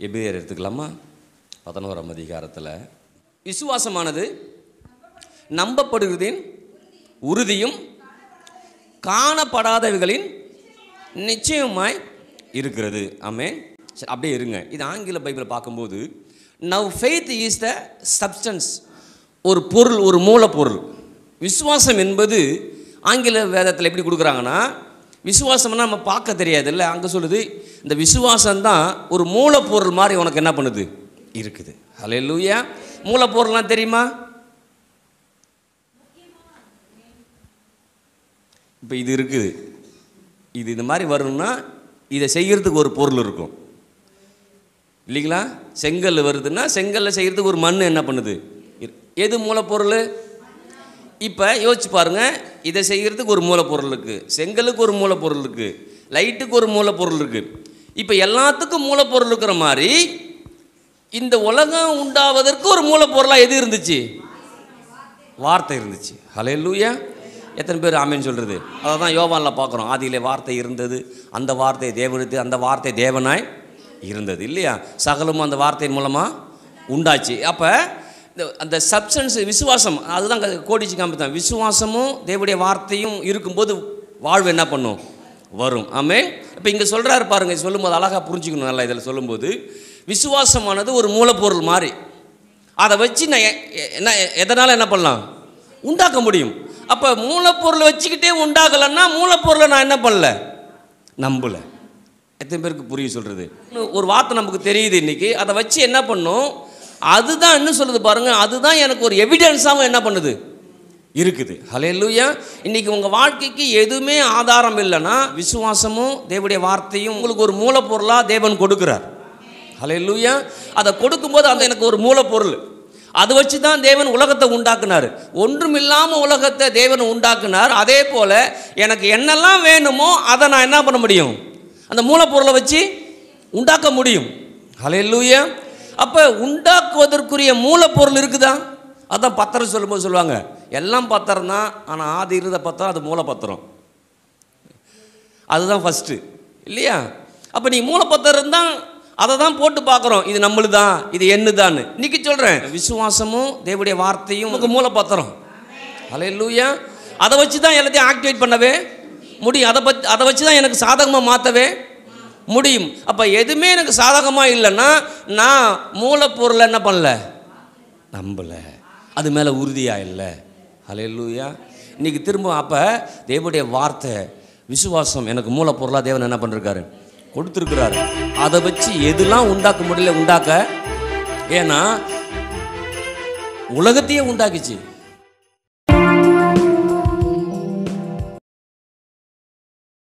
எபிஆர் எடுத்துக்கலாமா? பதினோராம் அதிகாரத்தில் விசுவாசமானது நம்பப்படுகிறதின் உறுதியும் காணப்படாதவைகளின் நிச்சயமாய் இருக்கிறது. ஆமே அப்படியே இருங்க. இது ஆங்கில பைபிளை பார்க்கும்போது now faith is the substance ஒரு பொருள் ஒரு மூலப்பொருள். விசுவாசம் என்பது ஆங்கில வேதத்தில் எப்படி கொடுக்குறாங்கன்னா விசுவாசம்னா நம்ம பார்க்க தெரியாது இல்லை அங்கே சொல்லுது இந்த விசுவாசம் தான் ஒரு மூலப்பொருள் மாதிரி உனக்கு என்ன பண்ணுது? இருக்குது. ஹலே லூயா மூலப்பொருள்லாம் தெரியுமா? இப்போ இது இருக்குது. இது இந்த மாதிரி வரும்னா இதை செய்கிறதுக்கு ஒரு பொருள் இருக்கும். இல்லைங்களா? செங்கல் வருதுன்னா செங்கல்ல செய்கிறதுக்கு ஒரு மண் என்ன பண்ணுது? எது மூலப்பொருள்? இப்போ யோசிச்சு பாருங்க. இதை செய்கிறதுக்கு ஒரு மூலப்பொருள் இருக்குது செங்கலுக்கு ஒரு மூலப்பொருள் இருக்குது லைட்டுக்கு ஒரு மூலப்பொருள் இருக்குது இப்போ எல்லாத்துக்கும் மூலப்பொருள் இருக்கிற மாதிரி இந்த உலகம் உண்டாவதற்கு ஒரு மூலப்பொருளாக எது இருந்துச்சு? வார்த்தை இருந்துச்சு. ஹலே லூயா எத்தனை பேர் ஆமின்னு சொல்கிறது அதை தான் யோவானில் பார்க்குறோம். ஆதியிலே வார்த்தை இருந்தது. அந்த வார்த்தை தேவனுக்கு அந்த வார்த்தை தேவனாய் இருந்தது. இல்லையா? சகலமும் அந்த வார்த்தையின் மூலமாக உண்டாச்சு. அப்போ இந்த அந்த சப்ஸ்டன்ஸ் விசுவாசம் அதுதான் கோடிச்சு காமித்தான் விசுவாசமும் தேவனுடைய வார்த்தையும் இருக்கும்போது வாழ்வு என்ன பண்ணும்? வரும். ஆமே இப்போ இங்கே சொல்கிறாரு பாருங்க சொல்லும்போது அழகாக புரிஞ்சுக்கணும் நல்லா இதில் சொல்லும்போது. விசுவாசமானது ஒரு மூலப்பொருள் மாதிரி. அதை வச்சு நான் எ- எ- என்ன எதனால் என்ன பண்ணலாம்? உண்டாக்க முடியும். அப்போ மூலப்பொருளை வச்சுக்கிட்டே உண்டாகலைன்னா மூலப்பொருளை நான் என்ன பண்ணல? நம்பலை. எத்தனை பேருக்கு புரிய சொல்கிறது ஒரு வார்த்தை நமக்கு தெரியுது இன்னைக்கு. அதை வச்சு என்ன பண்ணும்? அதுதான் என்ன சொல்லுது பாருங்கள் அதுதான் எனக்கு ஒரு எவிடன்ஸாகவும் என்ன பண்ணுது? இருக்குது. ஹalleluya இன்னைக்கு உங்கள் வாழ்க்கைக்கு எதுவுமே ஆதாரம் இல்லைன்னா விசுவாசமும் தேவனுடைய வார்த்தையும் உங்களுக்கு ஒரு மூலப்பொருளாக தேவன் கொடுக்குறார். லூயா அதை கொடுக்கும்போது அந்த எனக்கு ஒரு மூலப்பொருள். அதை வச்சு தான் தேவன் உலகத்தை உண்டாக்குனார். ஒன்றும் இல்லாமல் உலகத்தை தேவன் உண்டாக்குனார். அதே போல் எனக்கு என்னெல்லாம் வேணுமோ அதை நான் என்ன பண்ண முடியும்? அந்த மூலப்பொருளை வச்சு உண்டாக்க முடியும். ஹalleluya அப்போ உண்டாக்குவதற்குரிய மூலப்பொருள் இருக்குதா? அதான் பத்திரம் சொல்லும்போது சொல்லுவாங்க. எல்லாம் பத்திரம் தான் ஆனால் ஆதி இருந்த பத்திரம் அது மூலப்பத்திரம் அதுதான் ஃபஸ்ட்டு இல்லையா? அப்போ நீ மூலப்பத்திரம் தான் அதை தான் போட்டு பார்க்குறோம். இது நம்மளுதான் இது என்னதான்னு. இன்னைக்கு சொல்கிறேன் விசுவாசமும் தேவடைய வார்த்தையும் உங்கள் மூலப்பத்திரம் ஹalleluya அதை வச்சு தான் எல்லாத்தையும் ஆக்டிவேட் பண்ணவே முடியும். அதை பற்றி அதை வச்சு தான் எனக்கு சாதகமாக மாற்றவே முடியும். அப்போ எதுவுமே எனக்கு சாதகமாக இல்லைன்னா நான் மூலப்பொருளை என்ன பண்ணல? நம்பலை. அது மேலே உறுதியாக இல்லை. ஹalleluya. இன்னைக்கு திரும்ப அப்போ தேவனுடைய வார்த்தை விசுவாசம் எனக்கு மூலப்பொருளாக தேவன் என்ன பண்ணிருக்காரு? கொடுத்துருக்கிறாரு. அதை வச்சு எதெல்லாம் உண்டாக்க முடியல உண்டாக்க? ஏன்னா உலகத்தையே உண்டாக்கிச்சு.